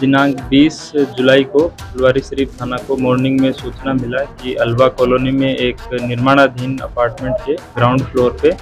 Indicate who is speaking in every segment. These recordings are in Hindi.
Speaker 1: दिनांक 20 जुलाई को फुलवारी शरीफ थाना को मॉर्निंग में सूचना मिला कि अलवा कॉलोनी में एक निर्माणाधीन अपार्टमेंट के ग्राउंड फ्लोर पे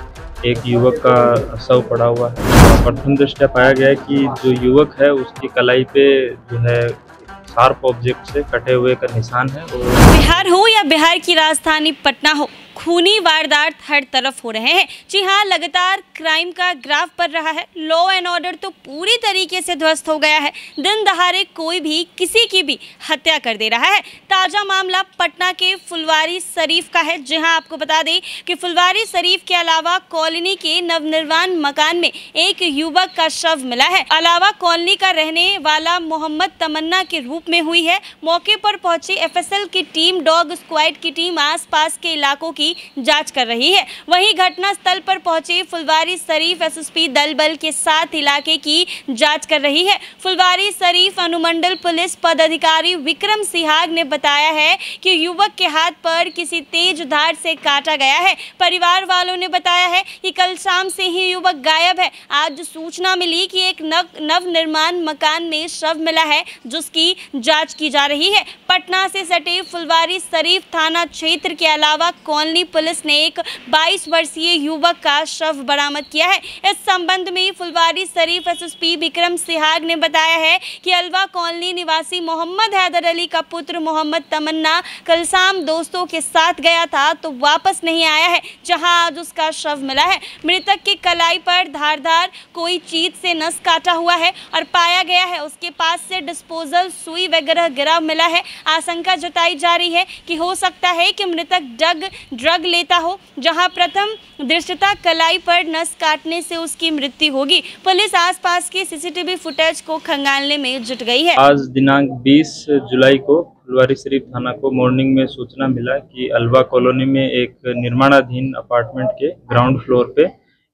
Speaker 1: एक युवक का शव पड़ा हुआ है। प्रथम दृष्टया पाया गया कि जो युवक है, उसकी कलाई पे जो है शार्प ऑब्जेक्ट से कटे हुए का निशान है और
Speaker 2: बिहार हो या बिहार की राजधानी पटना हो खूनी वारदात हर तरफ़ हो रहे हैं। जी हाँ लगातार क्राइम का ग्राफ बढ़ रहा है। लॉ एंड ऑर्डर तो पूरी तरीके से ध्वस्त हो गया है। दिन दहाड़े कोई भी, किसी की भी हत्या कर दे रहा है। ताज़ा मामला पटना के फुलवारी शरीफ का है। जी हाँ आपको बता दें कि फुलवारी शरीफ के अलावा कॉलोनी के नवनिर्माण मकान में एक युवक का शव मिला है। अलावा कॉलोनी का रहने वाला मोहम्मद तमन्ना के रूप में हुई है। मौके पर पहुँची एफएसएल की टीम, डॉग स्क्वाड की टीम, आसपास के इलाकों की जाँच कर रही है। वहीं घटना स्थल पर पहुँचे फुलवारी शरीफ एसएसपी दल बल के साथ इलाके की जाँच कर रही है। फुलवारी शरीफ अनुमंडल पुलिस पदाधिकारी विक्रम सिहाग ने बताया है कि युवक के हाथ पर किसी तेज धार से काटा गया है। परिवार वालों ने बताया है कि कल शाम से ही युवक गायब है। आज सूचना मिली कि एक नव नव निर्माण मकान में शव मिला है, जिसकी जाँच की जा रही है। पटना से सटे फुलवारी शरीफ थाना क्षेत्र के अलावा कॉलोनी पुलिस ने एक 22 वर्षीय युवक का शव बरामद किया है। इस संबंध में फुलवारी शरीफ एसएसपी विक्रम सिहाग ने बताया है कि अलवा कॉलोनी निवासी मोहम्मद हैदर अली का पुत्र मोहम्मद तमन्ना कल शाम दोस्तों के साथ गया था तो वापस नहीं आया है, जहाँ आज उसका शव मिला है। मृतक की कलाई पर धारदार कोई चीज़ से नस काटा हुआ है और पाया गया है, उसके पास से डिस्पोजल सुई वगैरह गिरा मिला है। आशंका जताई जा रही है कि हो सकता है कि मृतक ड्रग ड्रग लेता हो, जहाँ प्रथम दृष्टता कलाई पर नस काटने से उसकी मृत्यु होगी। पुलिस आसपास के सीसीटीवी फुटेज को खंगालने में जुट गई है।
Speaker 1: आज दिनांक 20 जुलाई को फुलवारी शरीफ थाना को मॉर्निंग में सूचना मिला कि अलवा कॉलोनी में एक निर्माणाधीन अपार्टमेंट के ग्राउंड फ्लोर पे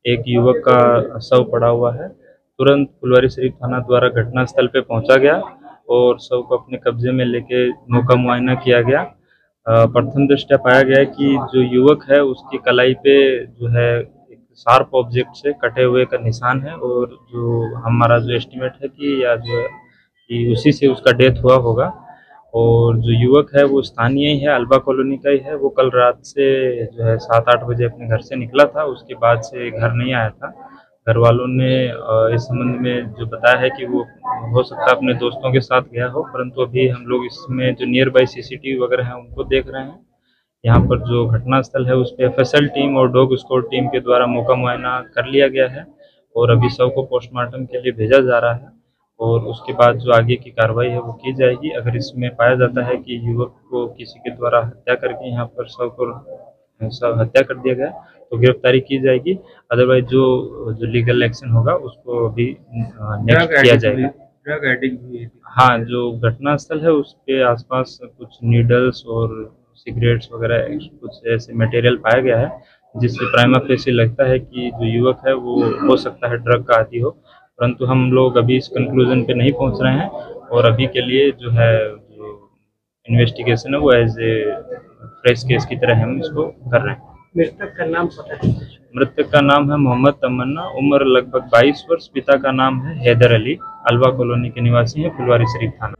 Speaker 1: एक युवक का शव पड़ा हुआ है। तुरंत फुलवारी शरीफ थाना द्वारा घटनास्थल पे पहुँचा गया और शव को अपने कब्जे में लेके मौका मुआयना किया गया। प्रथम दृष्टया पाया गया कि जो युवक है, उसकी कलाई पे जो है, एक शार्प ऑब्जेक्ट से कटे हुए का निशान है और जो हमारा जो एस्टिमेट है कि या जो है, कि उसी से उसका डेथ हुआ होगा। और जो युवक है, वो स्थानीय ही है अल्बा कॉलोनी का ही है। वो कल रात से जो है, सात आठ बजे अपने घर से निकला था। उसके बाद से घर नहीं आया था। घर वालों ने इस संबंध में जो बताया है कि वो हो सकता है अपने दोस्तों के साथ गया हो, परंतु अभी हम लोग इसमें जो नियर बाई सीसीटीवी वगैरह हैं उनको देख रहे हैं। यहाँ पर जो घटनास्थल है उस पर एफएसएल टीम और डॉग स्कोर टीम के द्वारा मौका मुआयना कर लिया गया है और अभी सबको पोस्टमार्टम के लिए भेजा जा रहा है और उसके बाद जो आगे की कार्रवाई है वो की जाएगी। अगर इसमें पाया जाता है कि युवक को किसी के द्वारा हत्या करके यहाँ पर सबको हत्या कर दिया गया तो गिरफ्तारी की जाएगी। अदरवाइज़ जो जो लीगल एक्शन होगा उसको नेक्स्ट किया जाएगा।
Speaker 3: ड्रग हुई
Speaker 1: हाँ। जो घटनास्थल है उसके आसपास कुछ नीडल्स और सिगरेट्स वगैरह कुछ ऐसे मटेरियल पाया गया है जिससे प्राइमा फेसी लगता है कि जो युवक है वो हो सकता है ड्रग का आदि हो। परंतु हम लोग अभी इस कंक्लूजन पे नहीं पहुँच रहे हैं और अभी के लिए जो है जो इन्वेस्टिगेशन है वो एज ए फ्रेश केस की तरह हम इसको कर रहे हैं।
Speaker 3: मृतक का नाम पता है।
Speaker 1: मृतक का नाम है मोहम्मद तमन्ना उम्र लगभग 22 वर्ष पिता का नाम है हैदर अली अलवा कॉलोनी के निवासी हैं फुलवारी शरीफ थाना।